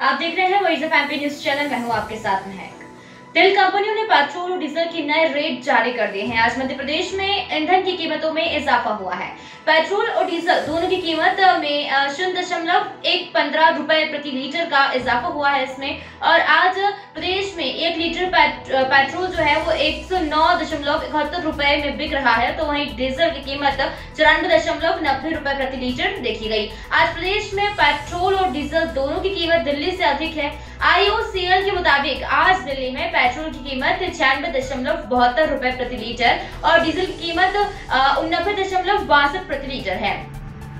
आप देख रहे हैं ऑफ़ एमपी न्यूज़ चैनल, मैं हूँ आपके साथ महक। तेल कंपनियों ने पेट्रोल और डीजल के नए रेट जारी कर दिए हैं। आज मध्य प्रदेश में ईंधन की कीमतों में इजाफा हुआ है। पेट्रोल और डीजल दोनों की कीमत में शून्य दशमलव एक पंद्रह रुपए प्रति लीटर का इजाफा हुआ है इसमें। और आज प्रदेश में एक लीटर पेट्रोल जो है वो एक सौ नौ दशमलव इकहत्तर रुपए में बिक रहा है। तो वहीं डीजल की कीमत चौरानवे दशमलव नब्बे रुपए प्रति लीटर देखी गई। आज प्रदेश में पेट्रोल डीजल दोनों की कीमत दिल्ली से अधिक है। आईओसीएल के मुताबिक आज दिल्ली में पेट्रोल की कीमत छियानवे दशमलव बहत्तर रुपए प्रति लीटर और डीजल की कीमत उन्नबे दशमलव बासठ प्रति लीटर है।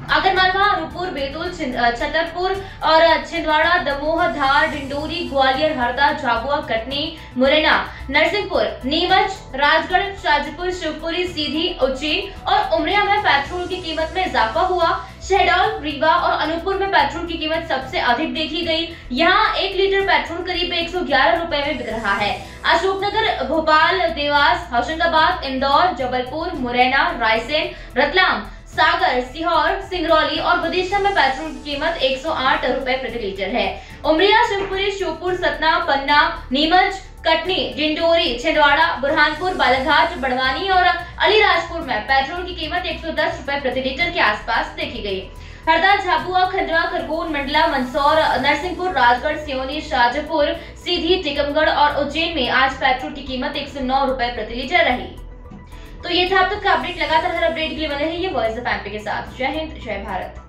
आगरमालवा, अनूपपुर, बैतूल छतरपुर और छिंदवाड़ा, दमोह, धार, डिंडोरी, ग्वालियर, हरदा, झाबुआ, कटनी, मुरैना, नरसिंहपुर, नीमच, राजगढ़ शाजपुर शिवपुरी, सीधी, उज्जैन और उमरिया में पेट्रोल की कीमत में इजाफा हुआ। शहडोल, रीवा और अनूपपुर पेट्रोल की कीमत सबसे अधिक देखी गई। यहाँ एक लीटर पेट्रोल करीब एक सौ ग्यारह में बिक रहा है। अशोकनगर, भोपाल, देवास, होशंगाबाद, इंदौर, जबलपुर, मुरैना, रायसेन, रतलाम, सागर, सीहोर, सिंगरौली और विदिशा में पेट्रोल की कीमत एक सौ प्रति लीटर है। उमरिया, शिवपुरी, श्योपुर, सतना, पन्ना, नीमच, कटनी, डिंडोरी, छिंदवाड़ा, बुरहानपुर, बालाघाट, बड़वानी और अलीराजपुर में पेट्रोल की कीमत 110 रुपए प्रति लीटर के आसपास देखी गई। हरदा, झाबुआ, खंडवा, खरगोन, मंडला, मंदसौर, नरसिंहपुर, राजगढ़ सियोनी शाजापुर, सीधी, टीकमगढ़ और उज्जैन में आज पेट्रोल की कीमत एक सौ प्रति लीटर रही। तो ये था अब तक का अपडेट। लगातार हर अपडेट के लिए बने रहिए वॉइस ऑफ़ एमपी के साथ। जय हिंद, जय भारत।